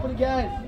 company, guys.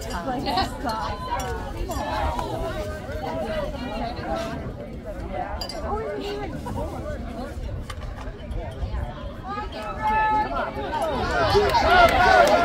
time. Yeah.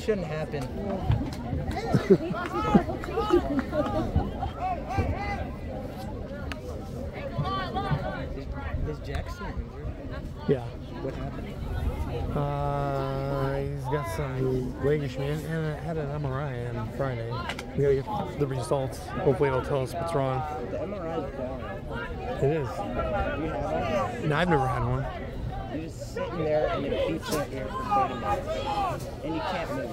Shouldn't happen. Is, is Jackson injured? Yeah. What happened? Uh, he's got some leg issue and, and had an MRI on Friday. We gotta get the results. Hopefully, it'll tell us what's wrong. The MRI is boring. It is. You have No, I've never had one. Sitting there and it beats your ear for 30 minutes. And you can't move.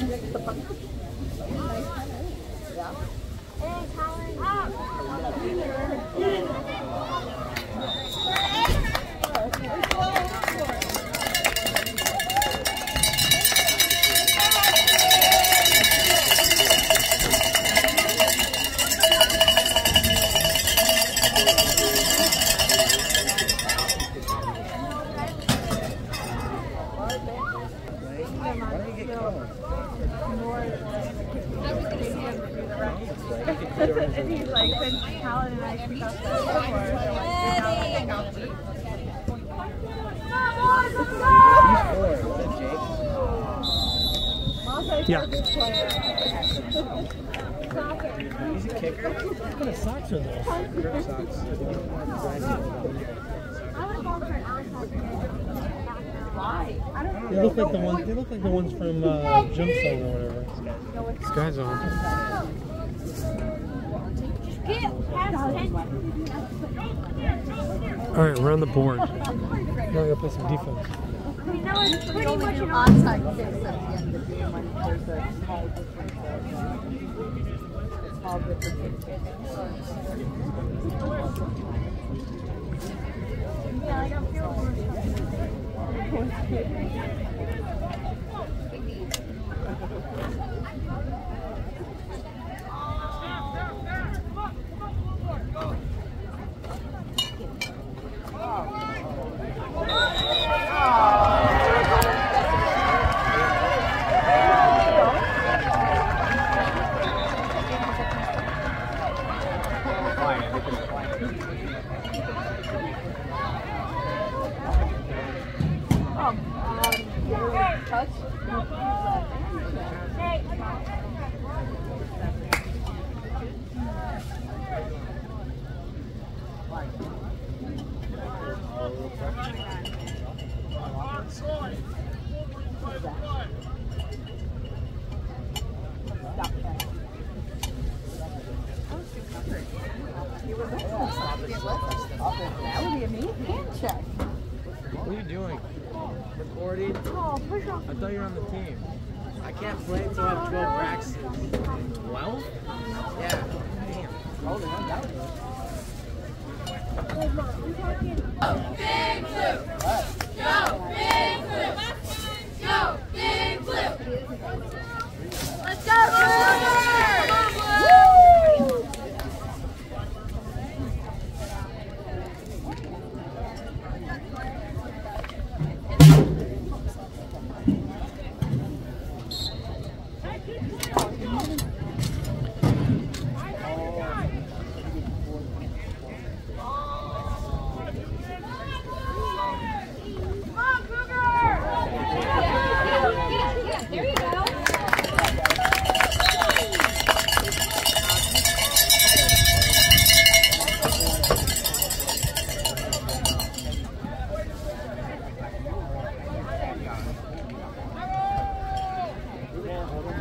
Online pa pa. Yeah, like I'm feeling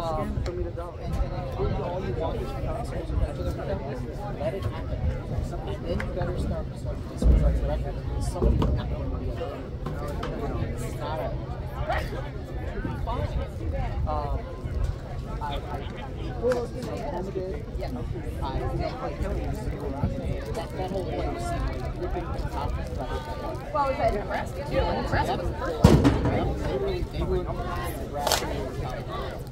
um, for me to Yeah. And, and if all you want is passwords, after the protagonist, let it happen. Then you better start this was like what happened. Somebody's not going to be able to It's not a. Um, I, I, plummeted. Yeah, I like Tony used to go around that, that whole place, ripping things off. Well, we've had Nebraska too. Nebraska was the first one. They really, they really,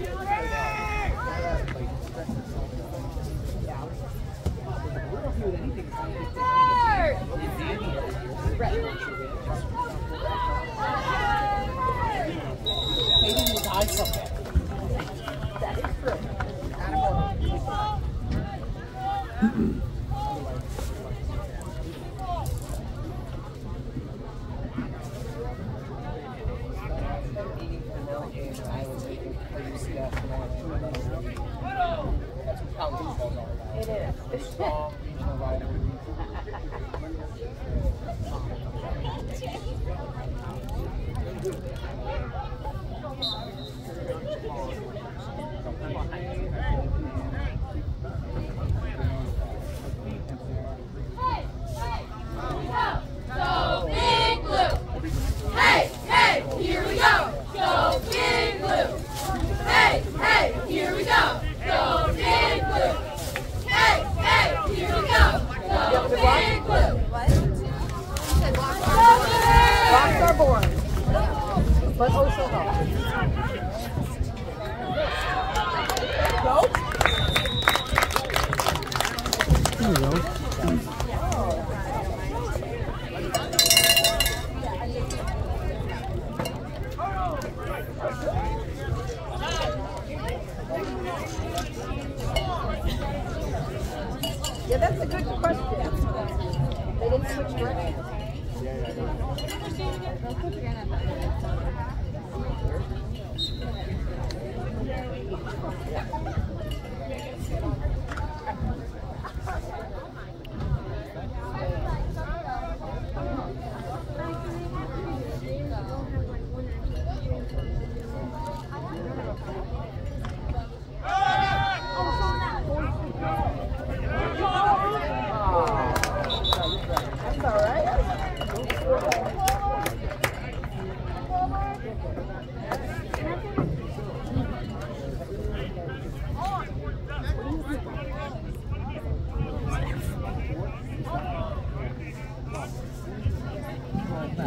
Yes.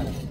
Wow.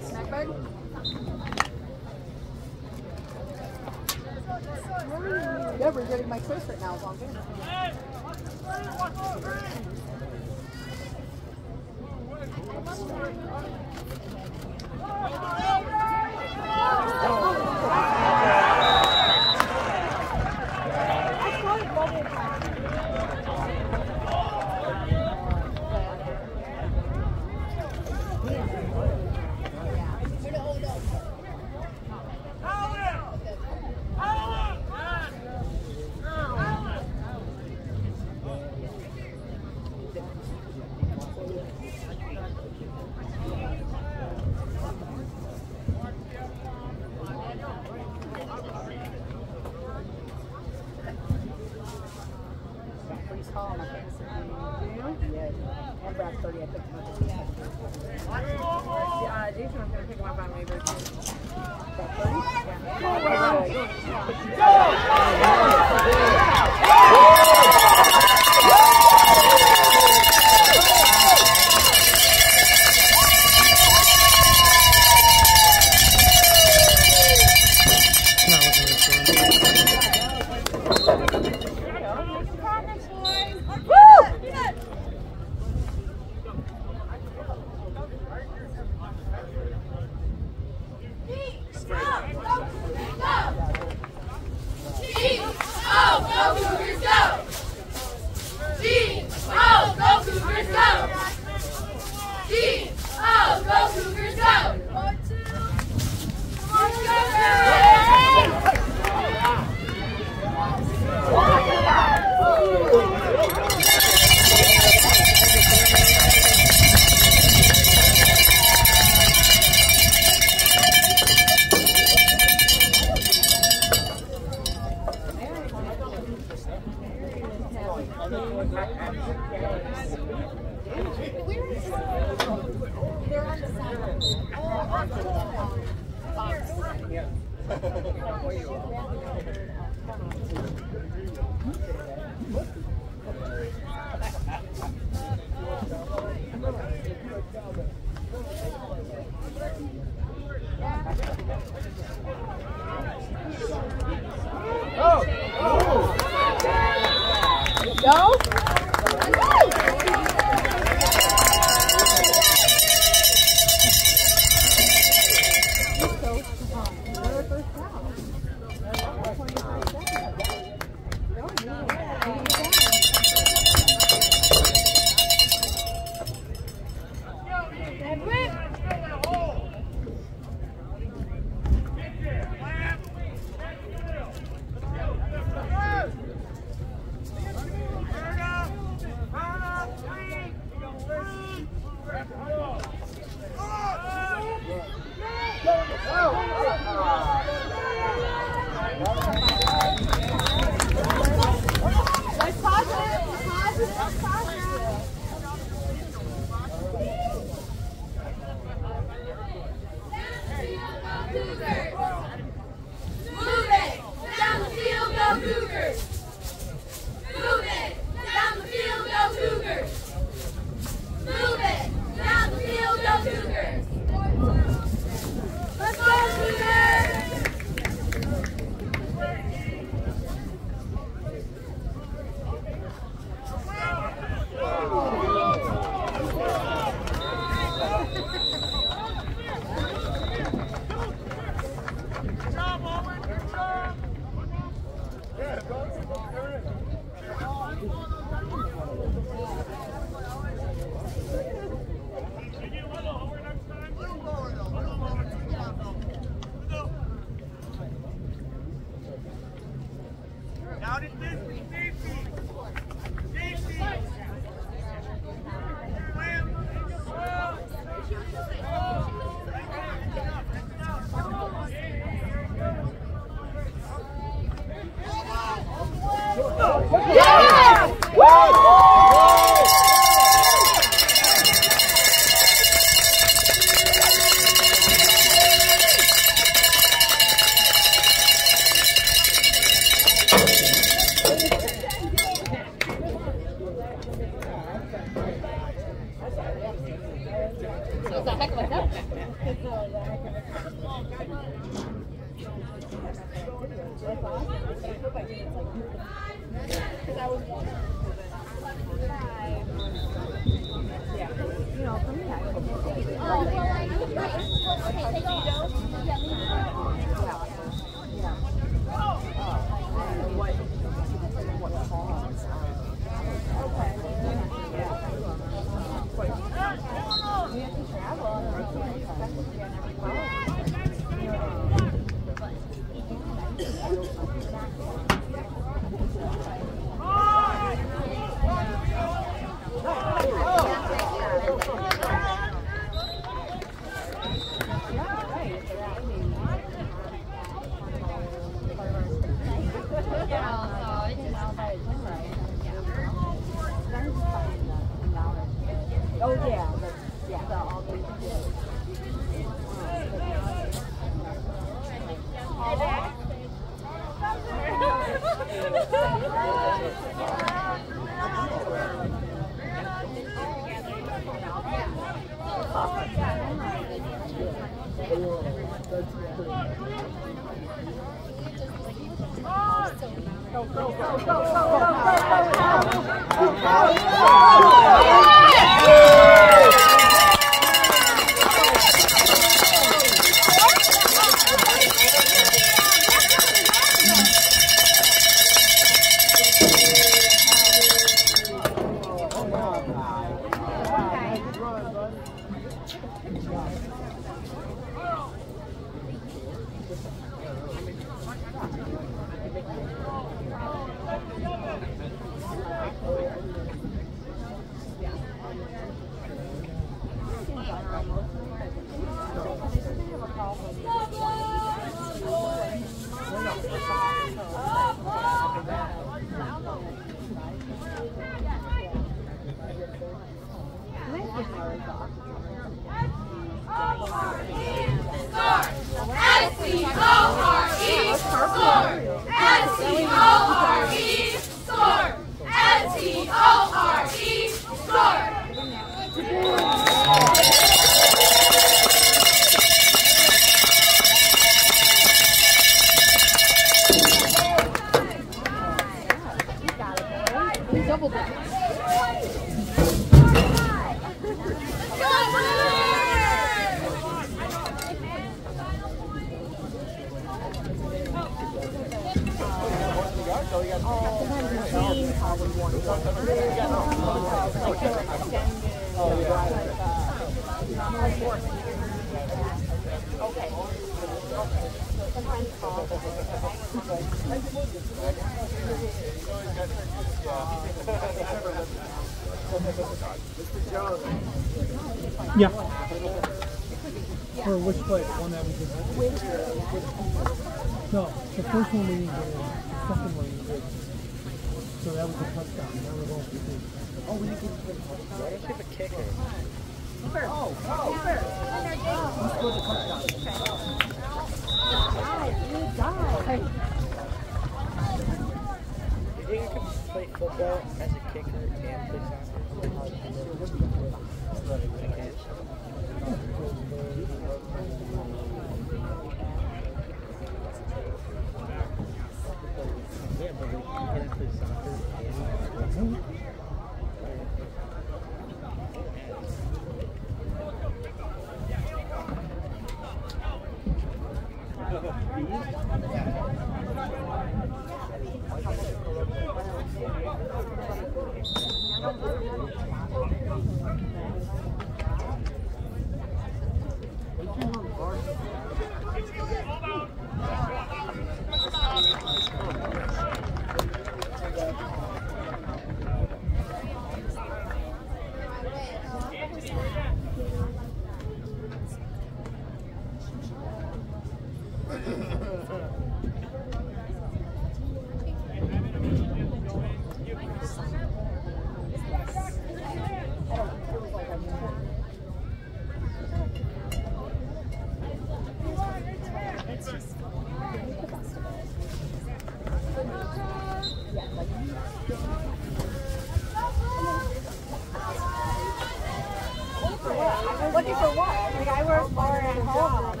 Looking for what? Like I work more at home.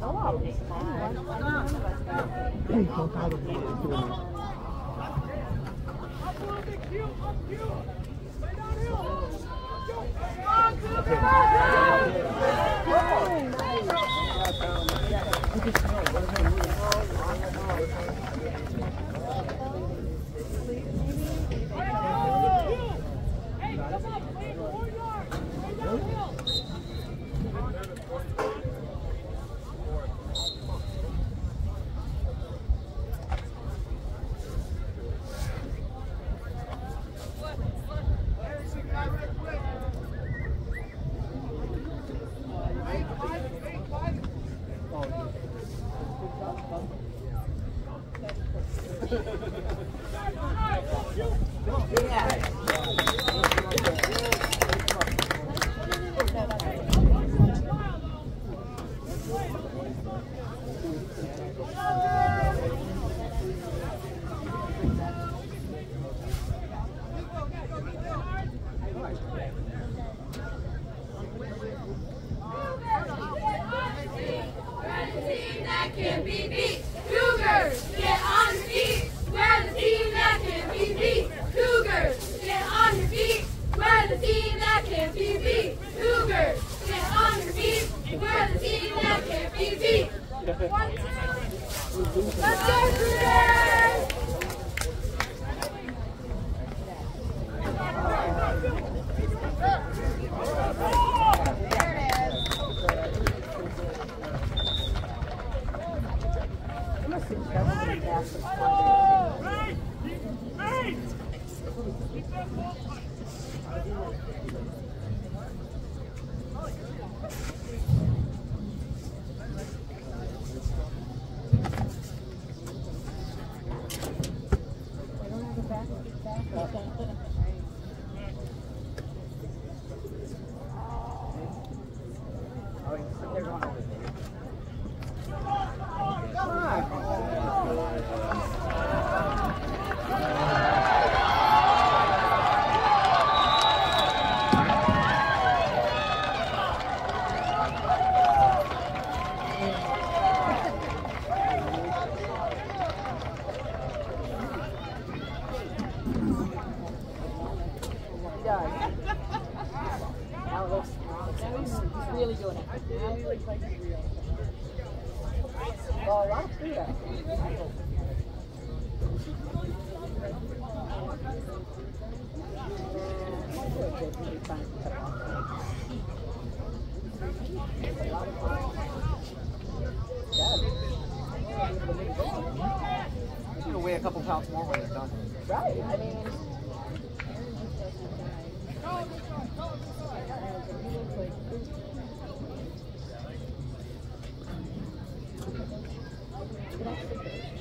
Oh, wow. that's the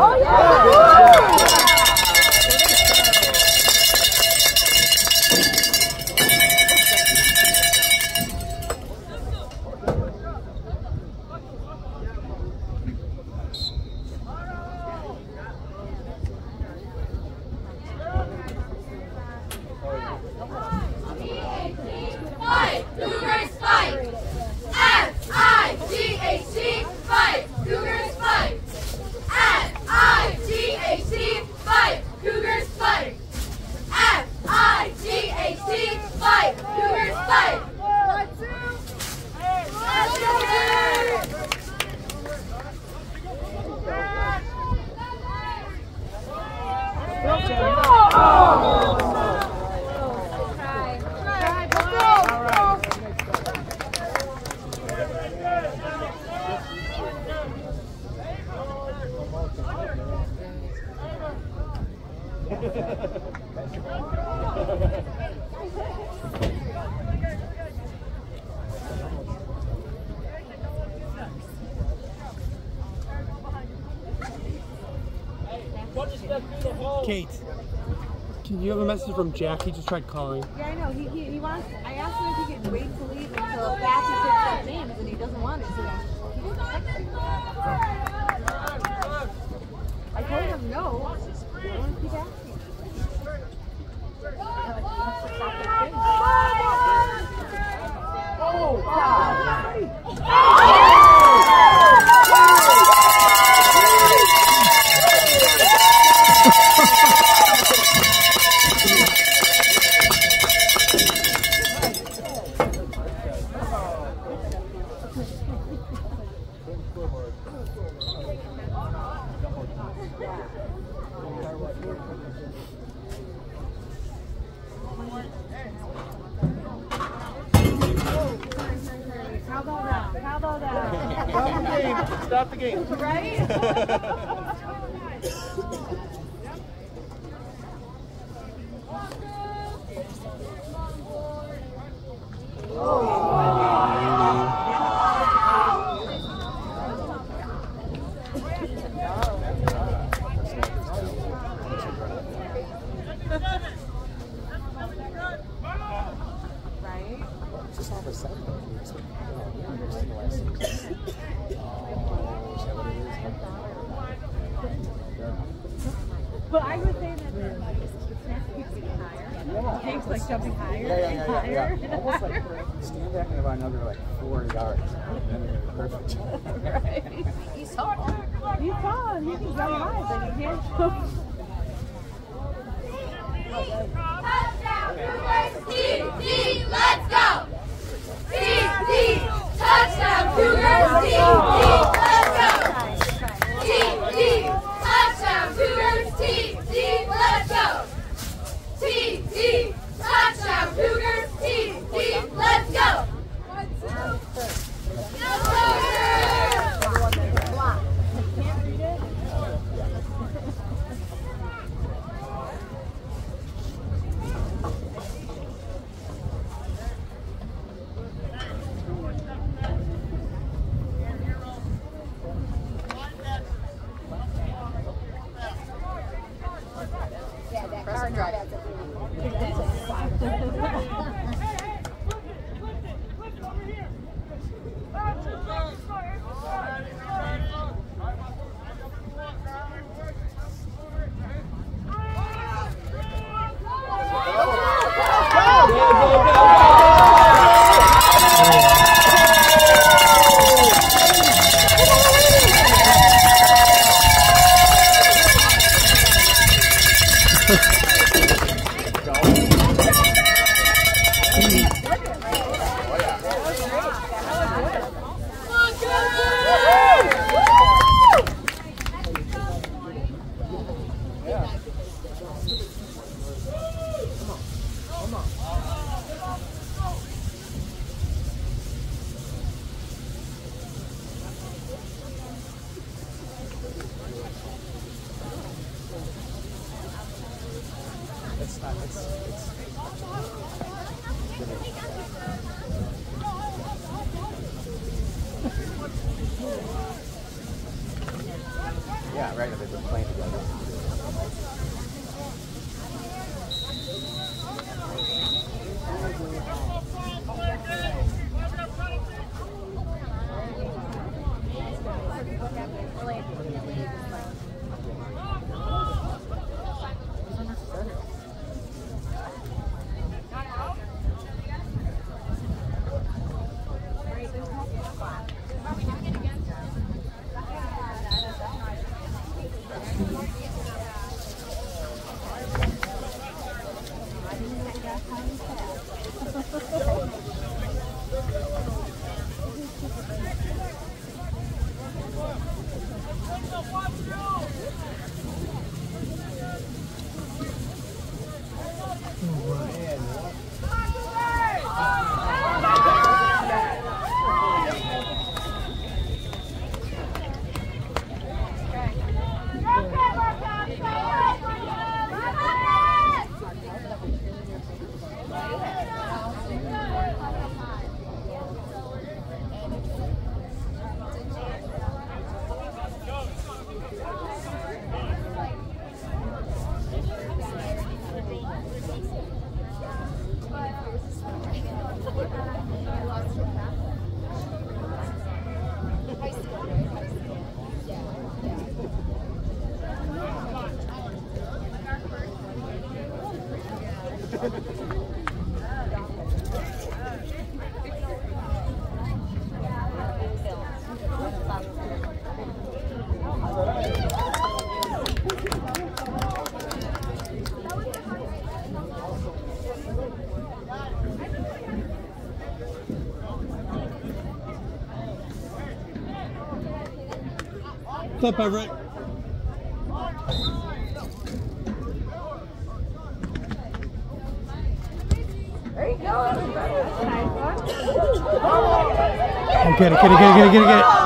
Oh, Fight! From Jack? He just tried calling. What's up, Everett? It, get it, get it, get it, get it. Get it.